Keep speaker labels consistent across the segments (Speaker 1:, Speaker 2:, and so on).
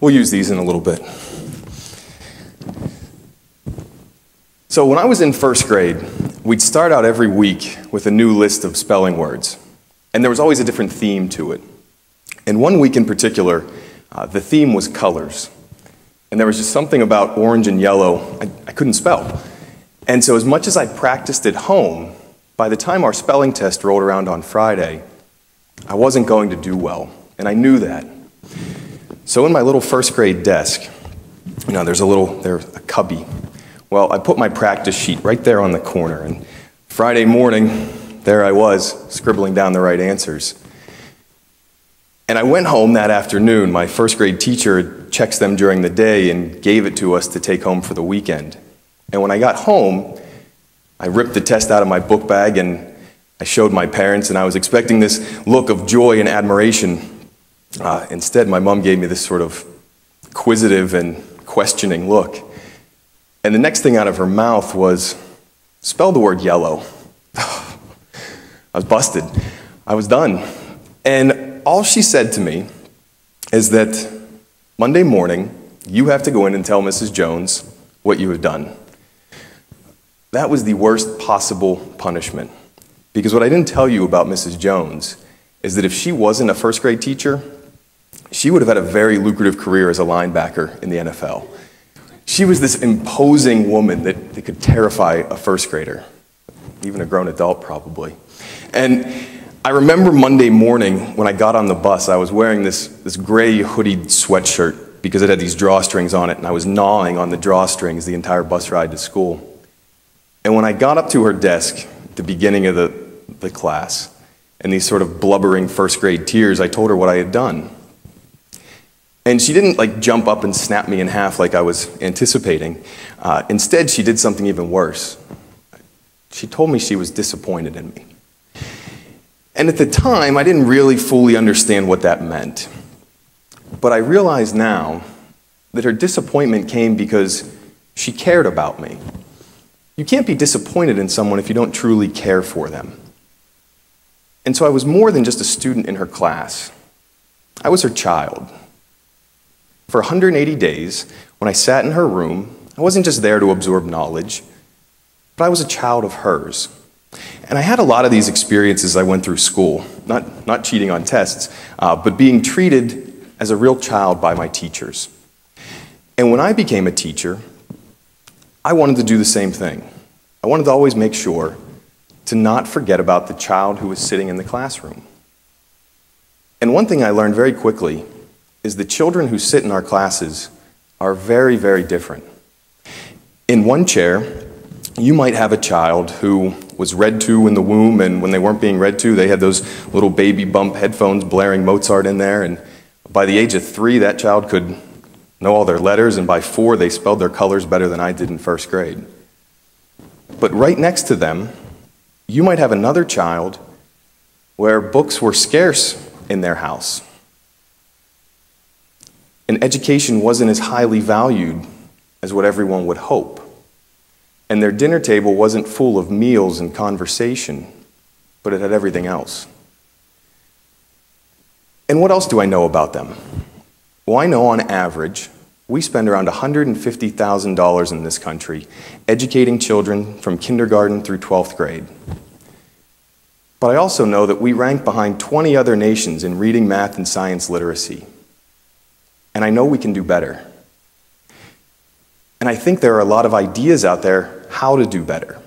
Speaker 1: We'll use these in a little bit. So, when I was in first grade, we'd start out every week with a new list of spelling words, and there was always a different theme to it. And one week in particular, uh, the theme was colors. And there was just something about orange and yellow I, I couldn't spell. And so, as much as I practiced at home, by the time our spelling test rolled around on Friday, I wasn't going to do well, and I knew that. So, in my little first grade desk, you know, there's a little, there's a cubby well, I put my practice sheet right there on the corner, and Friday morning, there I was, scribbling down the right answers. And I went home that afternoon. My first grade teacher checks them during the day and gave it to us to take home for the weekend. And when I got home, I ripped the test out of my book bag and I showed my parents, and I was expecting this look of joy and admiration. Uh, instead, my mom gave me this sort of inquisitive and questioning look. And the next thing out of her mouth was, spell the word yellow. I was busted. I was done. And all she said to me is that Monday morning, you have to go in and tell Mrs. Jones what you have done. That was the worst possible punishment. Because what I didn't tell you about Mrs. Jones is that if she wasn't a first grade teacher, she would have had a very lucrative career as a linebacker in the NFL. She was this imposing woman that, that could terrify a first grader, even a grown adult probably. And I remember Monday morning when I got on the bus, I was wearing this, this gray hooded sweatshirt because it had these drawstrings on it, and I was gnawing on the drawstrings the entire bus ride to school. And when I got up to her desk at the beginning of the, the class, and these sort of blubbering first grade tears, I told her what I had done. And she didn't like jump up and snap me in half like I was anticipating. Uh, instead, she did something even worse. She told me she was disappointed in me. And at the time, I didn't really fully understand what that meant. But I realize now that her disappointment came because she cared about me. You can't be disappointed in someone if you don't truly care for them. And so I was more than just a student in her class, I was her child. For 180 days, when I sat in her room, I wasn't just there to absorb knowledge, but I was a child of hers. And I had a lot of these experiences I went through school, not, not cheating on tests, uh, but being treated as a real child by my teachers. And when I became a teacher, I wanted to do the same thing. I wanted to always make sure to not forget about the child who was sitting in the classroom. And one thing I learned very quickly is the children who sit in our classes are very, very different. In one chair, you might have a child who was read to in the womb, and when they weren't being read to, they had those little baby bump headphones blaring Mozart in there. And by the age of three, that child could know all their letters, and by four, they spelled their colors better than I did in first grade. But right next to them, you might have another child where books were scarce in their house and education wasn't as highly valued as what everyone would hope. And their dinner table wasn't full of meals and conversation, but it had everything else. And what else do I know about them? Well, I know on average, we spend around $150,000 in this country educating children from kindergarten through 12th grade. But I also know that we rank behind 20 other nations in reading, math, and science literacy. And I know we can do better. And I think there are a lot of ideas out there how to do better.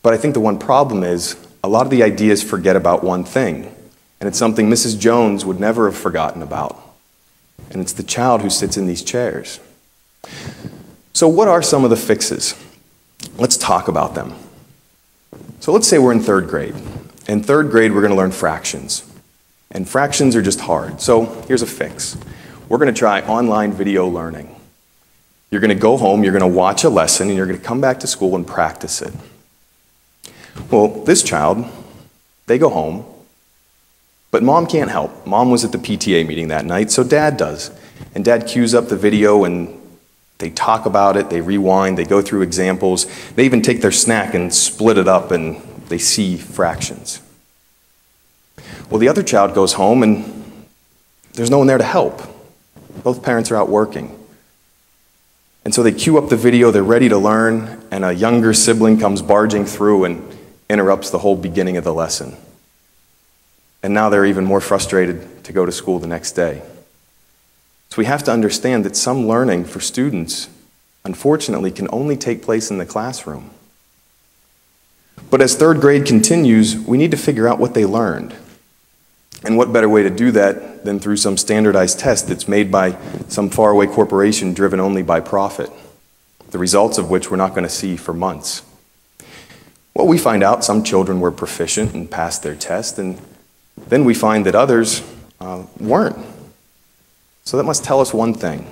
Speaker 1: But I think the one problem is a lot of the ideas forget about one thing. And it's something Mrs. Jones would never have forgotten about. And it's the child who sits in these chairs. So, what are some of the fixes? Let's talk about them. So, let's say we're in third grade. In third grade, we're going to learn fractions. And fractions are just hard. So here's a fix. We're going to try online video learning. You're going to go home, you're going to watch a lesson, and you're going to come back to school and practice it. Well, this child, they go home, but mom can't help. Mom was at the PTA meeting that night, so dad does. And dad cues up the video and they talk about it, they rewind, they go through examples. They even take their snack and split it up and they see fractions. Well, the other child goes home and there's no one there to help. Both parents are out working. And so they cue up the video, they're ready to learn, and a younger sibling comes barging through and interrupts the whole beginning of the lesson. And now they're even more frustrated to go to school the next day. So we have to understand that some learning for students, unfortunately, can only take place in the classroom. But as third grade continues, we need to figure out what they learned. And what better way to do that than through some standardized test that's made by some faraway corporation driven only by profit, the results of which we're not going to see for months. Well, we find out some children were proficient and passed their test, and then we find that others uh, weren't. So that must tell us one thing.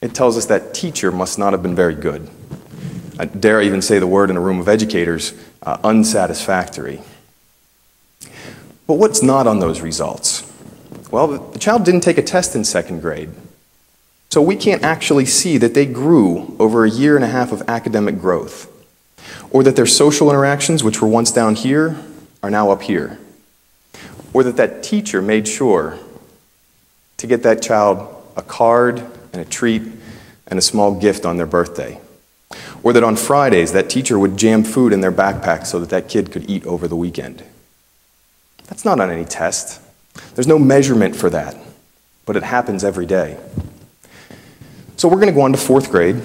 Speaker 1: It tells us that teacher must not have been very good. Dare I dare even say the word in a room of educators, uh, unsatisfactory. But what's not on those results? Well, the child didn't take a test in second grade. So we can't actually see that they grew over a year and a half of academic growth, or that their social interactions, which were once down here, are now up here, or that that teacher made sure to get that child a card and a treat and a small gift on their birthday. Or that on Fridays, that teacher would jam food in their backpack so that that kid could eat over the weekend. That's not on any test. There's no measurement for that, but it happens every day. So we're going to go on to fourth grade.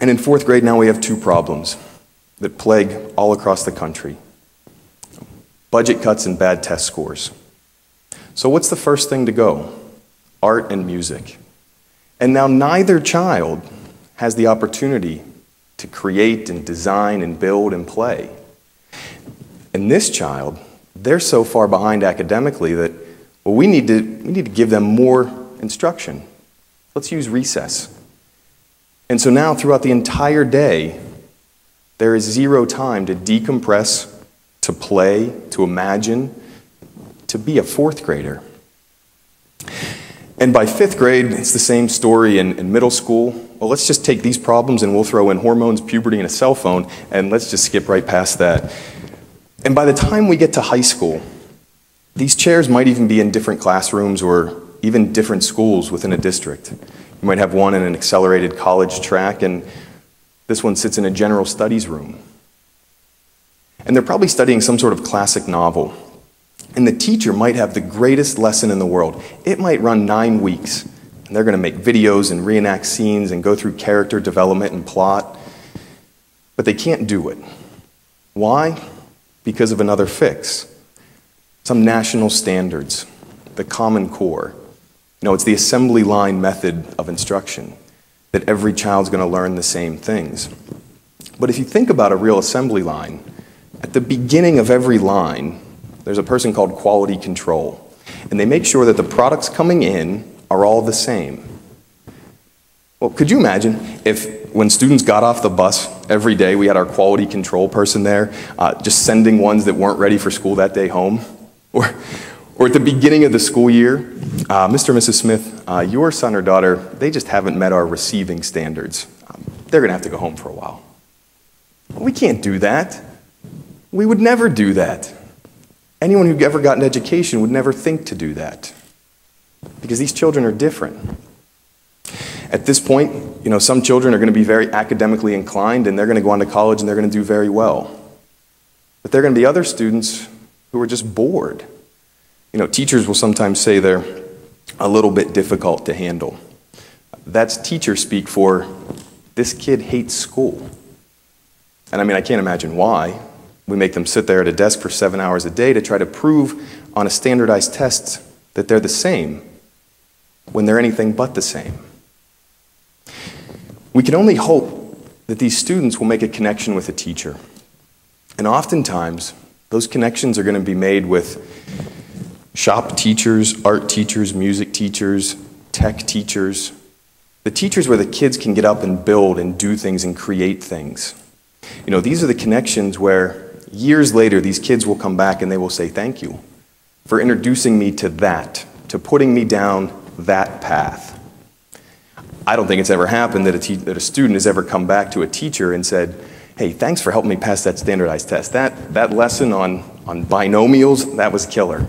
Speaker 1: And in fourth grade, now we have two problems that plague all across the country budget cuts and bad test scores. So, what's the first thing to go? Art and music. And now, neither child has the opportunity to create and design and build and play. And this child they're so far behind academically that well, we, need to, we need to give them more instruction. Let's use recess. And so now, throughout the entire day, there is zero time to decompress, to play, to imagine, to be a fourth grader. And by fifth grade, it's the same story in, in, middle school. Well, let's just take these problems and we'll throw in hormones, puberty, and a cell phone, and let's just skip right past that. And by the time we get to high school, these chairs might even be in different classrooms or even different schools within a district. You might have one in an accelerated college track, and this one sits in a general studies room. And they're probably studying some sort of classic novel. And the teacher might have the greatest lesson in the world. It might run nine weeks, and they're going to make videos and reenact scenes and go through character development and plot. But they can't do it. Why? Because of another fix. Some national standards, the Common Core. You know, it's the assembly line method of instruction that every child's going to learn the same things. But if you think about a real assembly line, at the beginning of every line, there's a person called quality control. And they make sure that the products coming in are all the same. Well, could you imagine if when students got off the bus every day, we had our quality control person there, uh, just sending ones that weren't ready for school that day home? Or, or at the beginning of the school year, uh, Mr. and Mrs. Smith, uh, your son or daughter, they just haven't met our receiving standards. Um, they're going to have to go home for a while. We can't do that. We would never do that. Anyone who ever got an education would never think to do that. Because these children are different. At this point, you know, some children are going to be very academically inclined and they're going to go on to college and they're going to do very well. But there are going to be other students who are just bored. You know, teachers will sometimes say they're a little bit difficult to handle. That's teacher speak for this kid hates school. And I mean, I can't imagine why. We make them sit there at a desk for seven hours a day to try to prove on a standardized test that they're the same when they're anything but the same. We can only hope that these students will make a connection with a teacher. And oftentimes, those connections are going to be made with shop teachers, art teachers, music teachers, tech teachers, the teachers where the kids can get up and build and do things and create things. You know, these are the connections where years later these kids will come back and they will say, Thank you for introducing me to that, to putting me down that path. I don't think it's ever happened that a, that a student has ever come back to a teacher and said, hey, thanks for helping me pass that standardized test. That, that lesson on, on binomials, that was killer.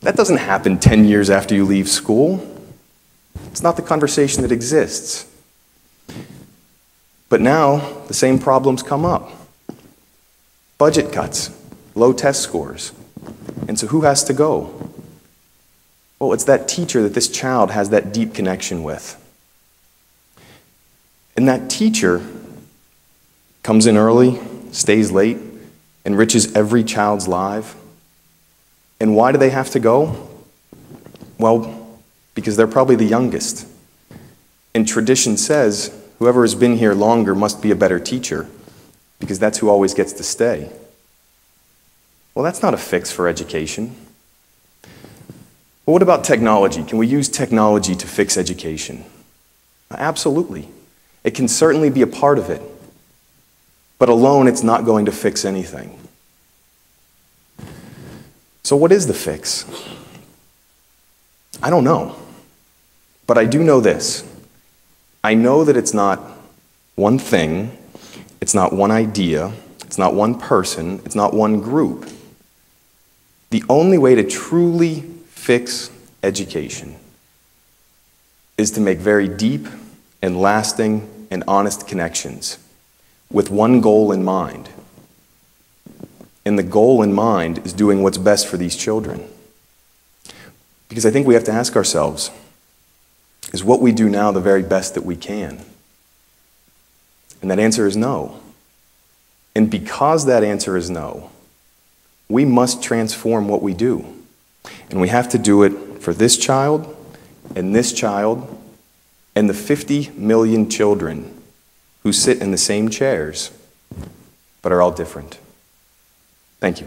Speaker 1: That doesn't happen 10 years after you leave school. It's not the conversation that exists. But now the same problems come up budget cuts, low test scores. And so who has to go? Well, it's that teacher that this child has that deep connection with. And that teacher comes in early, stays late, enriches every child's life. And why do they have to go? Well, because they're probably the youngest. And tradition says whoever has been here longer must be a better teacher because that's who always gets to stay. Well, that's not a fix for education. But what about technology? Can we use technology to fix education? Absolutely. It can certainly be a part of it. But alone, it's not going to fix anything. So, what is the fix? I don't know. But I do know this I know that it's not one thing, it's not one idea, it's not one person, it's not one group. The only way to truly fix education is to make very deep and lasting and honest connections with one goal in mind. And the goal in mind is doing what's best for these children. Because I think we have to ask ourselves is what we do now the very best that we can? And that answer is no. And because that answer is no, we must transform what we do. And we have to do it for this child and this child and the 50 million children who sit in the same chairs but are all different. Thank you.